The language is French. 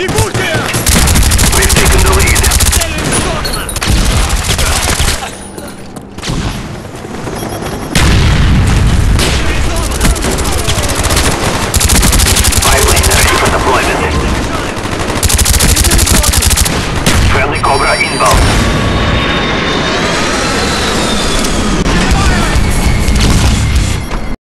Il bouge